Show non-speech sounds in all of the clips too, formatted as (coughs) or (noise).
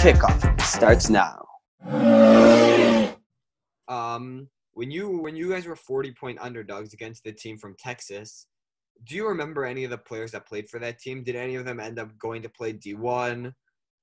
Kickoff starts now. Um, when you when you guys were 40 point underdogs against the team from Texas, do you remember any of the players that played for that team? Did any of them end up going to play D1?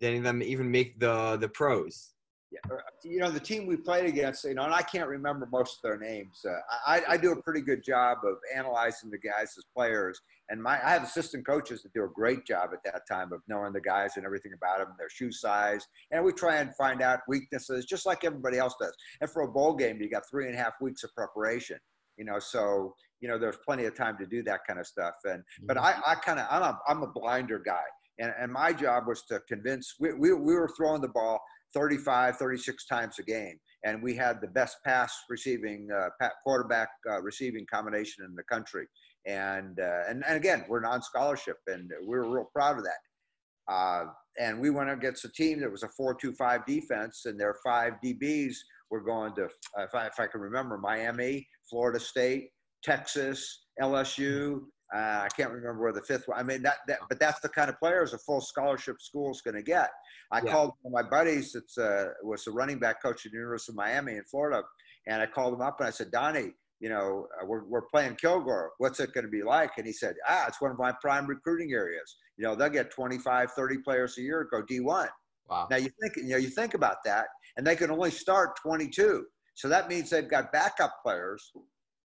Did any of them even make the the pros? Yeah, you know the team we played against, you know, and I can't remember most of their names. Uh, I, I do a pretty good job of analyzing the guys as players, and my I have assistant coaches that do a great job at that time of knowing the guys and everything about them, their shoe size, and we try and find out weaknesses just like everybody else does. And for a bowl game, you got three and a half weeks of preparation, you know, so you know there's plenty of time to do that kind of stuff. And but I, I kind of I'm a, I'm a blinder guy, and and my job was to convince. We we, we were throwing the ball 35, 36 times a game. And we had the best pass receiving, uh, quarterback uh, receiving combination in the country. And, uh, and, and again, we're non scholarship, and we are real proud of that. Uh, and we went against a team that was a 4 2 5 defense, and their five DBs were going to, if I, if I can remember, Miami, Florida State, Texas, LSU, uh, I can't remember where the fifth one. I mean that, that, but that's the kind of players a full scholarship school is going to get. I yeah. called one of my buddies that uh, was the running back coach at the University of Miami in Florida, and I called him up and I said, Donnie, you know, uh, we're, we're playing Kilgore. What's it going to be like? And he said, ah, it's one of my prime recruiting areas. You know, they'll get 25, 30 players a year go D1. Wow. Now you think, you know, you think about that, and they can only start 22. So that means they've got backup players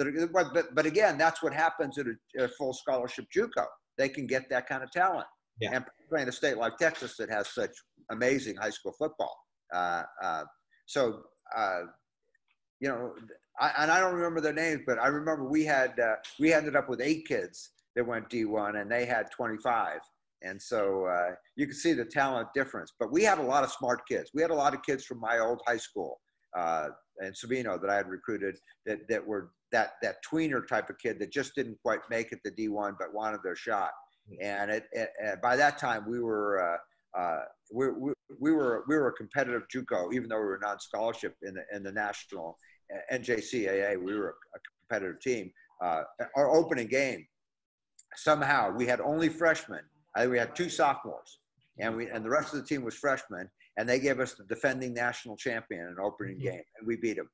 are, but, but again, that's what happens at a, a, full scholarship JUCO. They can get that kind of talent. Yeah. And playing a state like Texas that has such amazing high school football. Uh, uh, so, uh, you know, I, and I don't remember their names, but I remember we had uh, we ended up with eight kids that went D1, and they had 25. And so uh, you can see the talent difference. But we had a lot of smart kids. We had a lot of kids from my old high school uh, and Sabino that I had recruited that that were that that tweener type of kid that just didn't quite make it to D1 but wanted their shot. And it, it, by that time we were uh, uh, we, we, we, were we were a competitive JUCO even though we were non-scholarship in the in the national uh, NJCAA. We were a, competitive team. Uh, our opening game somehow we had only freshmen. we had two sophomores, and we and the rest of the team was freshmen. And they gave us the defending national champion in opening mm-hmm. game, and we beat them.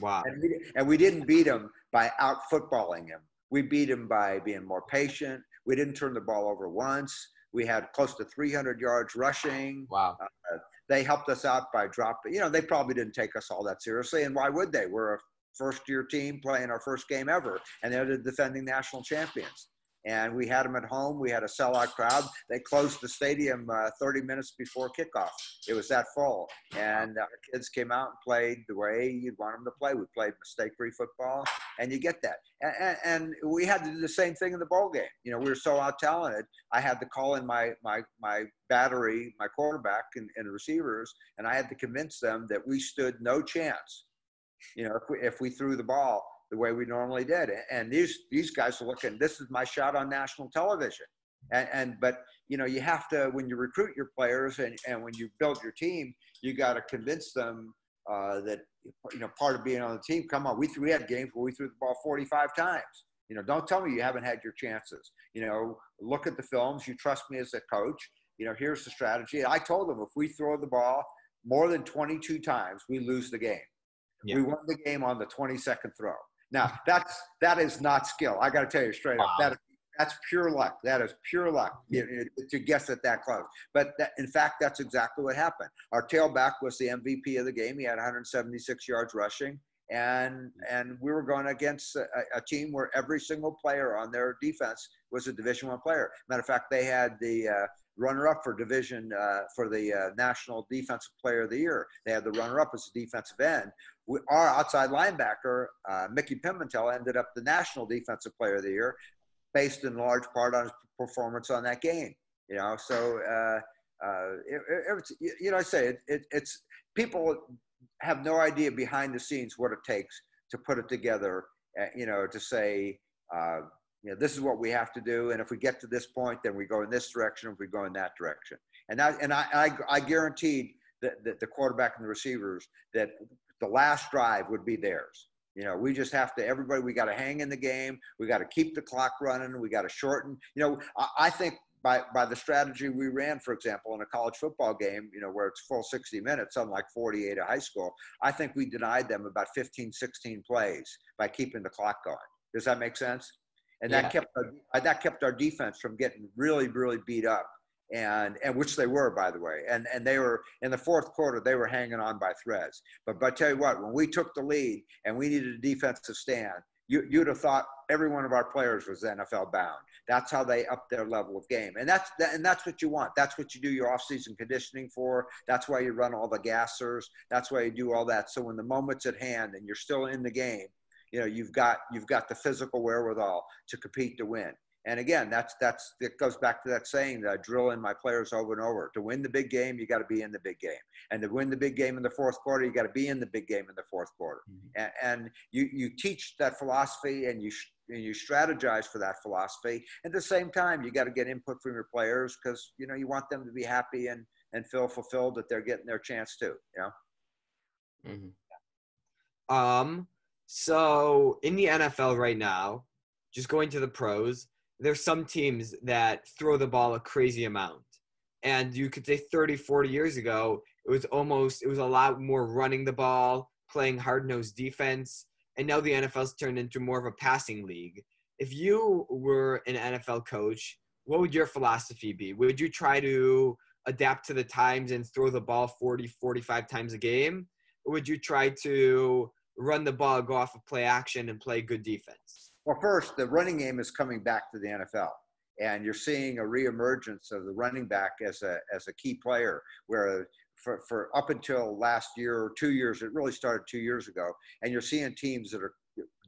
Wow. And we, and we didn't beat him by out footballing him. We beat him by being more patient. We didn't turn the ball over once. We had close to 300 yards rushing. Wow. Uh, they helped us out by dropping, you know, they probably didn't take us all that seriously. And why would they? We're a first year team playing our first game ever, and they're the defending national champions and we had them at home. We had a sellout crowd. They closed the stadium uh, 30 minutes before kickoff. It was that full, and our kids came out and played the way you'd want them to play. We played mistake-free football, and you get that. And, and, and, we had to do the same thing in the bowl game. You know, we were so out talented. I had to call in my my my battery, my quarterback and, and receivers, and I had to convince them that we stood no chance. You know, if we, if we threw the ball the way we normally did. And these these guys are looking. This is my shot on national television. And, and but you know you have to when you recruit your players and, and when you build your team, you got to convince them uh, that you know part of being on the team. Come on, we we had games where we threw the ball 45 times. You know, don't tell me you haven't had your chances. You know, look at the films. You trust me as a coach. You know, here's the strategy. I told them if we throw the ball more than 22 times, we lose the game. Yeah. We won the game on the 22nd throw. Now (laughs) that's that is not skill. I got to tell you straight wow. up that that's pure luck. That is pure luck you know, to guess at that close. But that, in fact, that's exactly what happened. Our tailback was the MVP of the game. He had 176 yards rushing, and and we were going against a, a team where every single player on their defense was a Division One player. Matter of fact, they had the uh, runner-up for division uh, for the uh, National Defensive Player of the Year. They had the runner-up as a defensive end. We, our outside linebacker, uh, Mickey Pimentel, ended up the National Defensive Player of the Year, based in large part on his performance on that game. You know, so uh, uh, it, it, you know, I say it, it's people have no idea behind the scenes what it takes to put it together. Uh, you know, to say you know, this is what we have to do. And if we get to this point, then we go in this direction. If we go in that direction, and that, and I, I, I guaranteed that, that the quarterback and the receivers that the last drive would be theirs. You know, we just have to, everybody, we got to hang in the game. We got to keep the clock running. We got to shorten. You know, I, I, think by by the strategy we ran, for example, in a college football game, you know, where it's full 60 minutes, unlike 48 at high school, I think we denied them about 15, 16 plays by keeping the clock going. Does that make sense? And that kept our, that kept our defense from getting really, really beat up, and and which they were, by the way. And and they were in the fourth quarter, they were hanging on by threads. But but I tell you what, when we took the lead and we needed a defensive stand, you, you'd have thought every one of our players was NFL bound. That's how they up their level of game, and that's that, and that's what you want. That's what you do your off-season conditioning for. That's why you run all the gassers. That's why you do all that. So when the moment's at hand and you're still in the game, you know you've got you've got the physical wherewithal to compete to win. And again, that's that's it goes back to that saying that I drill in my players over and over. To win the big game, you got to be in the big game, and to win the big game in the fourth quarter, you got to be in the big game in the fourth quarter. And, and you you teach that philosophy, and you sh- and you strategize for that philosophy. At the same time, you got to get input from your players because you know you want them to be happy and and feel fulfilled that they're getting their chance too. You know. Um, so in the NFL right now, just going to the pros, there's some teams that throw the ball a crazy amount. And you could say 30, 40 years ago, it was almost, it was a lot more running the ball, playing hard nosed defense. And now the NFL's turned into more of a passing league. If you were an NFL coach, what would your philosophy be? Would you try to adapt to the times and throw the ball 40, 45 times a game? Or would you try to run the ball, go off of play action, and play good defense? Well, first, the running game is coming back to the NFL, and you're seeing a reemergence of the running back as a as a key player. Where for, for up until last year or two years, it really started two years ago, and you're seeing teams that are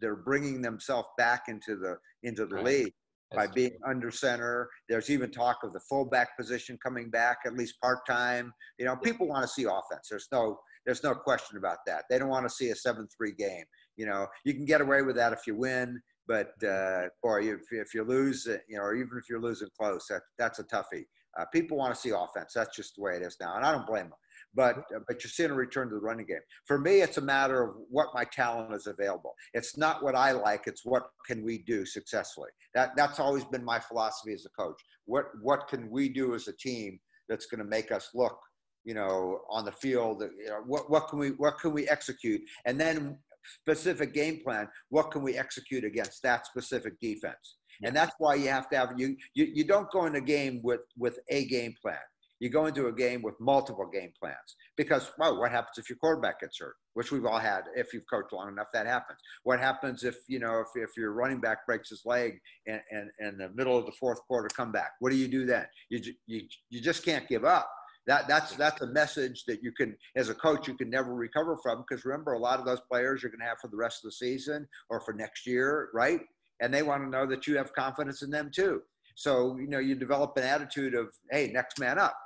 they're bringing themselves back into the into the Right. league by That's being under center. There's even talk of the fullback position coming back at least part time. You know, people want to see offense. There's no there's no question about that. They don't want to see a seven three game. You know, you can get away with that if you win, but uh, boy, if if you lose, uh, you know, or even if you're losing close, that that's a toughie. Uh, people want to see offense. That's just the way it is now, and I don't blame them. But uh, but you're seeing a return to the running game. For me, it's a matter of what my talent is available. It's not what I like. It's what can we do successfully. That that's always been my philosophy as a coach. What what can we do as a team that's going to make us look, you know, on the field? You know, what what can we what can we execute? And then specific game plan. What can we execute against that specific defense? And that's why you have to have you you, you don't go in a game with with a game plan. You go into a game with multiple game plans because, well, what happens if your quarterback gets hurt? Which we've all had. If you've coached long enough, that happens. What happens if you know if, if your running back breaks his leg and and in the middle of the fourth quarter comeback? What do you do then? You you you just can't give up. That that's that's a message that you can, as a coach, you can never recover from. Because remember, a lot of those players you're going to have for the rest of the season or for next year, right? And they want to know that you have confidence in them too. So you know, you develop an attitude of, hey, next man up.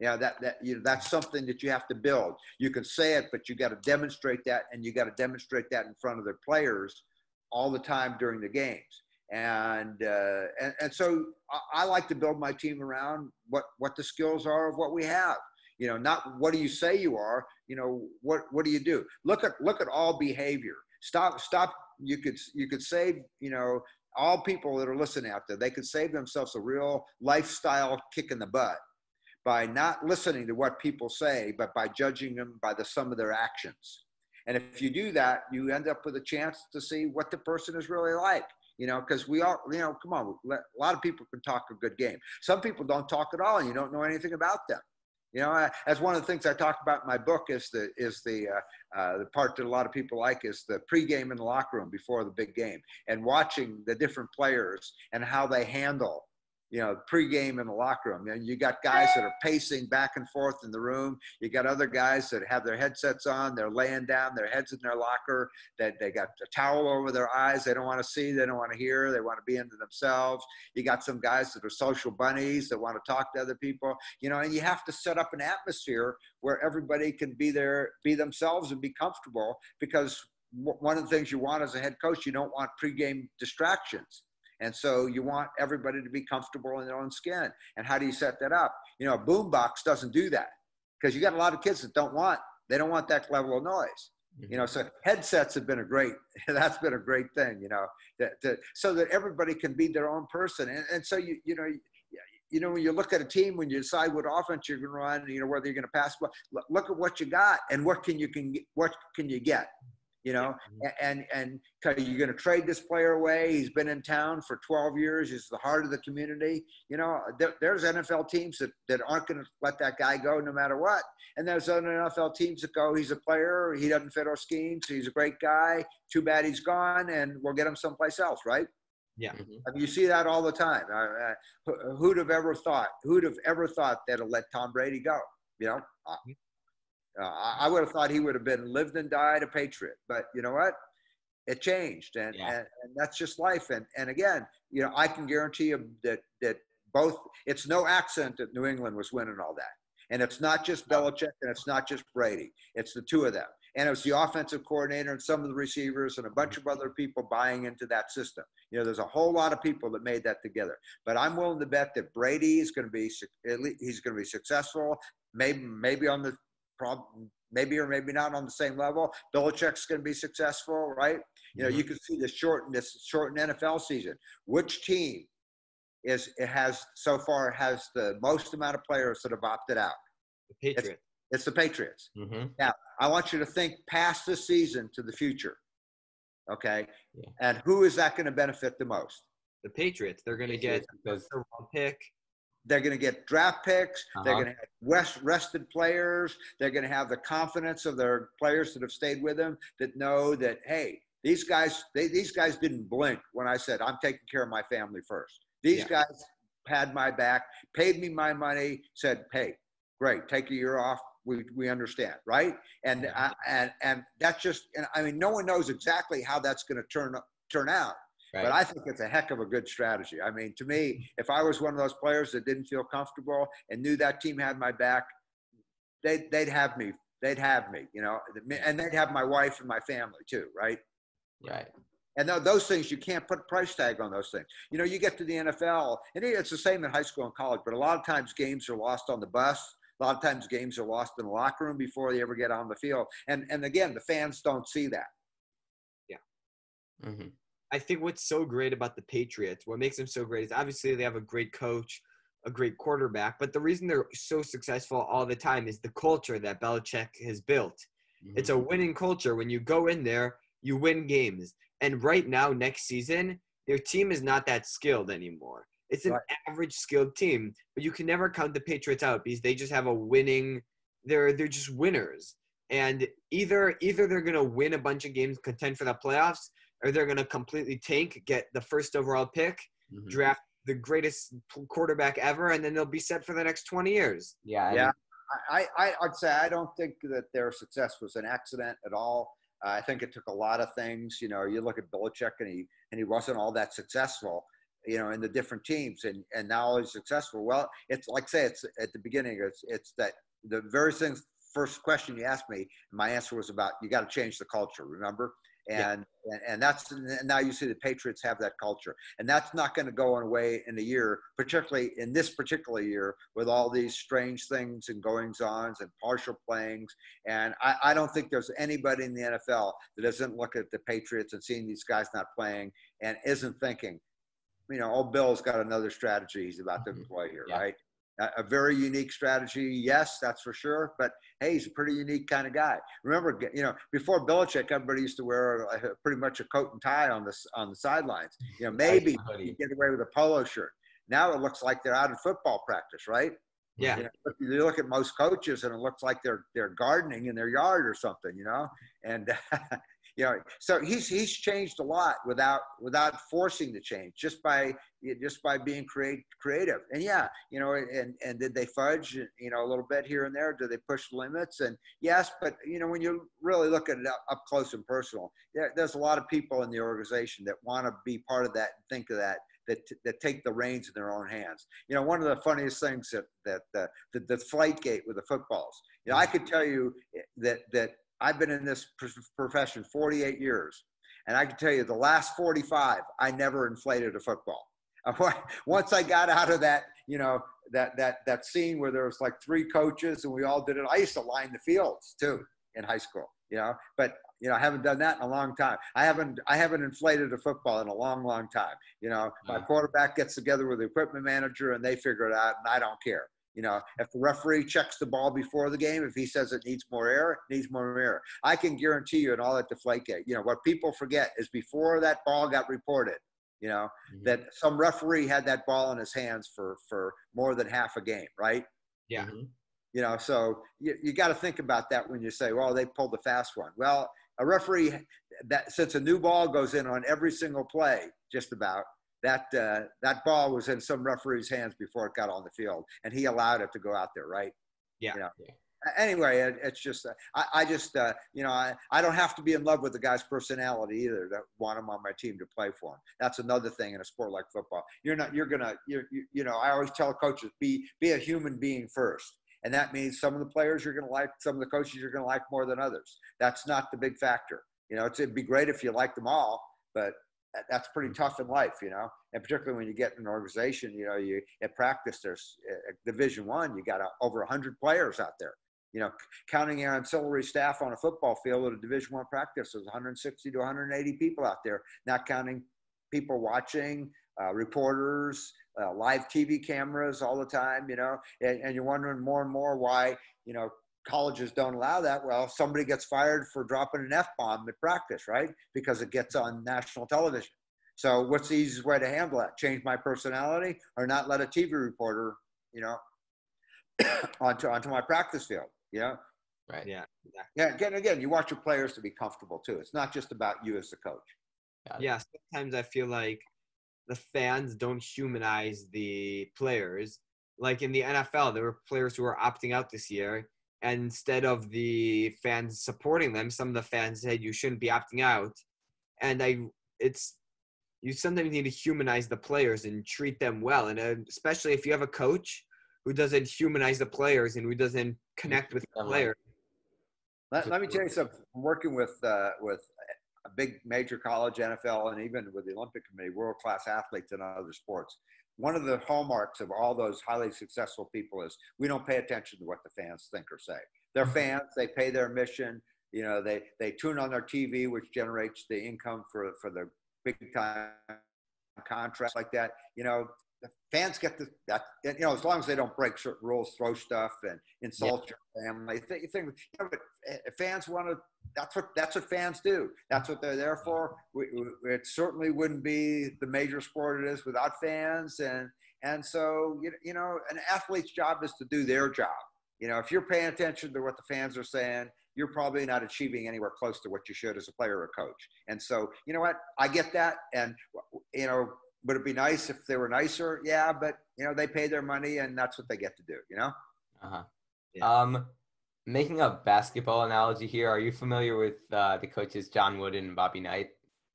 Yeah, that that you know, that's something that you have to build. You can say it, but you got to demonstrate that, and you got to demonstrate that in front of their players all the time during the games. And uh, and and so I, I like to build my team around what what the skills are of what we have. You know, not what do you say you are. You know, what what do you do? Look at look at all behavior. Stop stop. You could you could save you know all people that are listening out there. They could save themselves a real lifestyle kick in the butt by not listening to what people say, but by judging them by the sum of their actions. And if you do that, you end up with a chance to see what the person is really like. You know, because we all, you know, come on, a lot of people can talk a good game. Some people don't talk at all, and you don't know anything about them. You know, as one of the things I talk about in my book is the is the uh, uh, the part that a lot of people like is the pregame in the locker room before the big game, and watching the different players and how they handle you know, pregame in the locker room. And you got guys that are pacing back and forth in the room. You got other guys that have their headsets on. They're laying down, their heads in their locker. That they, got a towel over their eyes. They don't want to see. They don't want to hear. They want to be into themselves. You got some guys that are social bunnies that want to talk to other people. You know, and you have to set up an atmosphere where everybody can be there, be themselves, and be comfortable. Because one of the things you want as a head coach, you don't want pregame distractions. And so you want everybody to be comfortable in their own skin. And how do you set that up? You know, a boombox doesn't do that because you got a lot of kids that don't want, they don't want that level of noise. You know, mm-hmm. so headsets have been a great, (laughs) that's been a great thing, you know, that, that, so that everybody can be their own person. And, and so, you, you know, you know, when you look at a team, when you decide what offense you're going to run, you know, whether you're going to pass, look at what you got and what can you can what can you get you know, and and you're going to trade this player away. He's been in town for 12 years. He's the heart of the community. You know, there, there's NFL teams that, that aren't going to let that guy go no matter what. And there's other NFL teams that go, he's a player. He doesn't fit our scheme. So he's a great guy. Too bad he's gone, and we'll get him someplace else, right? Yeah. Mm-hmm. I mean, you see that all the time. Uh, uh, who'd have ever thought? Who'd have ever thought that'll let Tom Brady go? You know, mm-hmm. Uh, I would have thought he would have been lived and died a patriot, but you know what? It changed, and, yeah. and, and that's just life. And and again, you know, I can guarantee you that that both. It's no accident that New England was winning all that, and it's not just Belichick and it's not just Brady. It's the two of them, and it was the offensive coordinator and some of the receivers and a bunch of other people buying into that system. You know, there's a whole lot of people that made that together. But I'm willing to bet that Brady is going to be he's going to be successful. Maybe maybe on the problem, maybe or maybe not on the same level. Belichick's going to be successful, right? You know, mm-hmm. you can see the shortened this shortened NFL season. Which team is it has so far has the most amount of players that have opted out? The Patriots. It's, it's the Patriots. Mm-hmm. Now, I want you to think past the season to the future. Okay, yeah. and who is that going to benefit the most? The Patriots. They're going to get the wrong pick. They're going to get draft picks. Uh-huh. They're going to have rest, rested players. They're going to have the confidence of their players that have stayed with them that know that, hey, these guys, they, these guys didn't blink when I said, I'm taking care of my family first. These yeah. guys had my back, paid me my money, said, hey, great, take a year off. We, we understand, right? And I, and and that's just, and I mean, no one knows exactly how that's going to turn turn out. Right. But I think it's a heck of a good strategy. I mean, to me, if I was one of those players that didn't feel comfortable and knew that team had my back, they'd, they'd have me. They'd have me, you know, and they'd have my wife and my family too, right? Right. And those things, you can't put a price tag on those things. You know, you get to the NFL, and it's the same in high school and college, but a lot of times games are lost on the bus. A lot of times games are lost in the locker room before they ever get on the field. And, and again, the fans don't see that. Yeah. Mm-hmm. I think what's so great about the Patriots, what makes them so great is obviously they have a great coach, a great quarterback, but the reason they're so successful all the time is the culture that Belichick has built. Mm-hmm. It's a winning culture. When you go in there, you win games. And right now, next season, their team is not that skilled anymore. It's an right. average skilled team, but you can never count the Patriots out because they just have a winning. They're they're just winners, and either either they're gonna win a bunch of games, contend for the playoffs, or they're going to completely tank, get the first overall pick, mm-hmm. draft the greatest quarterback ever, and then they'll be set for the next 20 years. Yeah. Yeah. I, I, I'd say I don't think that their success was an accident at all. Uh, I think it took a lot of things. You know, you look at Belichick and he and he wasn't all that successful. You know, in the different teams, and and now he's successful. Well, it's like say it's at the beginning. It's it's that the very things. First question you asked me, my answer was about you got to change the culture. Remember, and, yeah. and and that's and now you see the Patriots have that culture, and that's not going to go away in a year, particularly in this particular year with all these strange things and goings ons and partial playings. And I, I don't think there's anybody in the NFL that doesn't look at the Patriots and seeing these guys not playing and isn't thinking, you know, old Bill's got another strategy he's about to mm-hmm. employ here, yeah. right? A very unique strategy, yes, that's for sure. But hey, he's a pretty unique kind of guy. Remember, you know, before Belichick, everybody used to wear a, a, pretty much a coat and tie on the on the sidelines. You know, maybe you get away with a polo shirt. Now it looks like they're out of football practice, right? Yeah. You, know, you look at most coaches, and it looks like they're they're gardening in their yard or something, you know. And (laughs) you know, so he's he's changed a lot without without forcing the change, just by just by being create, creative. And yeah, you know, and and did they fudge, you know, a little bit here and there? do they push limits? And yes, but you know, when you really look at it up close and personal, there, there's a lot of people in the organization that want to be part of that and think of that that, that take the reins in their own hands. You know, one of the funniest things that that uh, the, deflate gate with the footballs. You know, I could tell you that that I've been in this profession 48 years, and I can tell you the last 45, I never inflated a football. (laughs) Once I got out of that, you know, that that that scene where there was like three coaches and we all did it. I used to line the fields too in high school, you know. But You know, I haven't done that in a long time. I haven't I haven't inflated a football in a long, long time. You know, my quarterback gets together with the equipment manager and they figure it out, and I don't care. You know, if the referee checks the ball before the game, if he says it needs more air, it needs more air. I can guarantee you, and all that deflate gate. You know, what people forget is before that ball got reported, you know, Mhm. that some referee had that ball in his hands for for more than half a game, right? Yeah. Mhm. You know, so you, you got to think about that when you say, well, they pulled the fast one. Well, a referee that since a new ball goes in on every single play, just about that uh, that ball was in some referee's hands before it got on the field, and he allowed it to go out there, right? Yeah. You know? Yeah. Anyway, it, it's just uh, I, I just uh, you know I, I don't have to be in love with the guy's personality either to want him on my team to play for him. That's another thing in a sport like football. You're not you're gonna you're, you you know I always tell coaches be be a human being first. And that means some of the players you're going to like, some of the coaches you're going to like more than others. That's not the big factor. You know, it's, it'd be great if you liked them all, but that's pretty tough in life, you know. And particularly when you get in an organization, you know, you at practice there's uh, Division One, you got uh, over hundred players out there. You know, counting your ancillary staff on a football field at a Division One practice, there's 160 to 180 people out there, not counting people watching, uh, reporters, uh, live TV cameras all the time. You know, and, and you're wondering more and more why you know colleges don't allow that. Well, somebody gets fired for dropping an F bomb at practice, right? Because it gets on national television. So, what's the easiest way to handle that? Change my personality, or not let a TV reporter, you know, (coughs) onto onto my practice field. You know, Right. Yeah. yeah. Again, again, you want your players to be comfortable too. It's not just about you as the coach. Yeah. Sometimes I feel like the fans don't humanize the players. Like in the NFL, there were players who were opting out this year, and instead of the fans supporting them, some of the fans said you shouldn't be opting out. And I, it's you sometimes need to humanize the players and treat them well, and uh, especially if you have a coach who doesn't humanize the players and who doesn't connect with the them like- players. Let, let me tell you something. I'm working with uh, with a big major college, NFL, and even with the Olympic Committee, world class athletes in other sports. One of the hallmarks of all those highly successful people is we don't pay attention to what the fans think or say. They're mm-hmm. fans. They pay their mission. You know, they they tune on their TV, which generates the income for for the big time contracts like that. You know, the fans get the that you know as long as they don't break certain rules, throw stuff and insult your family. Th- you think you know, but uh, fans want to. That's what that's what fans do. That's what they're there for. We, we, it certainly wouldn't be the major sport it is without fans, and and so you, you know an athlete's job is to do their job. You know, if you're paying attention to what the fans are saying, you're probably not achieving anywhere close to what you should as a player or coach. And so, you know what? I get that. And, you know, would it be nice if they were nicer? Yeah, but, you know, they pay their money and that's what they get to do, you know? Uh-huh. Yeah. Um, making a basketball analogy here, are you familiar with uh, the coaches John Wooden and Bobby Knight?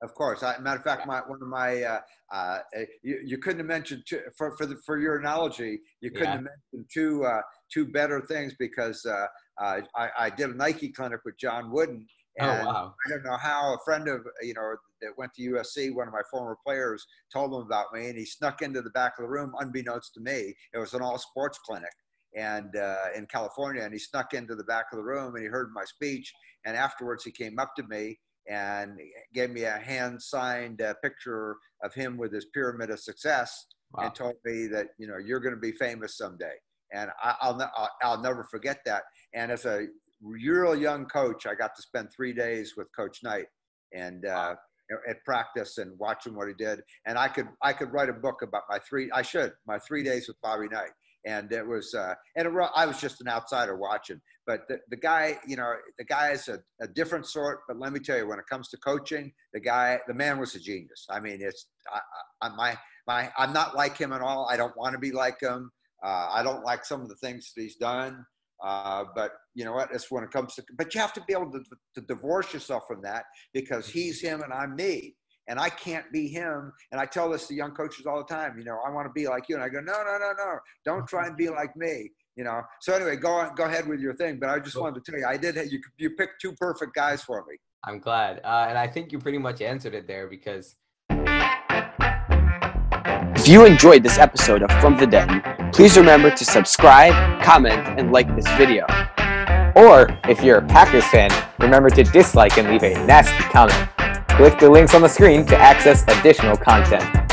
Of course. I, matter of fact, my, one of my, uh, uh, you, you couldn't have mentioned two, for, for, the, for your analogy, you couldn't Yeah. have mentioned two, uh, two better things because uh, uh, I, I did a Nike clinic with John Wooden. And oh wow. I don't know how a friend of you know that went to USC, one of my former players, told him about me, and he snuck into the back of the room unbeknownst to me. It was an all sports clinic, and uh, in California, and he snuck into the back of the room and he heard my speech, and afterwards he came up to me and gave me a hand signed uh, picture of him with his pyramid of success, Wow. and told me that you know you're going to be famous someday, and I, I'll I'll- I'll never forget that. And as a real young coach, I got to spend three days with Coach Knight and uh, at practice and watching what he did. And I could I could write a book about my three. I should my three days with Bobby Knight. And it was uh, and it, I was just an outsider watching. But the, the guy, you know, the guy is a, a different sort. But let me tell you, when it comes to coaching, the guy, the man was a genius. I mean, it's I, I, my my I'm not like him at all. I don't want to be like him. Uh, I don't like some of the things that he's done. Uh, but you know what? It's when it comes to, but you have to be able to, to divorce yourself from that because he's him and I'm me. And I can't be him. And I tell this to young coaches all the time, you know, I want to be like you. And I go, no, no, no, no. Don't try and be like me. You know. So anyway, go on, go ahead with your thing. But I just wanted to tell you, I did. You you picked two perfect guys for me. I'm glad. Uh, and I think you pretty much answered it there because If you enjoyed this episode of From the Den, please remember to subscribe, comment, and like this video. Or, if you're a Packers fan, remember to dislike and leave a nasty comment. Click the links on the screen to access additional content.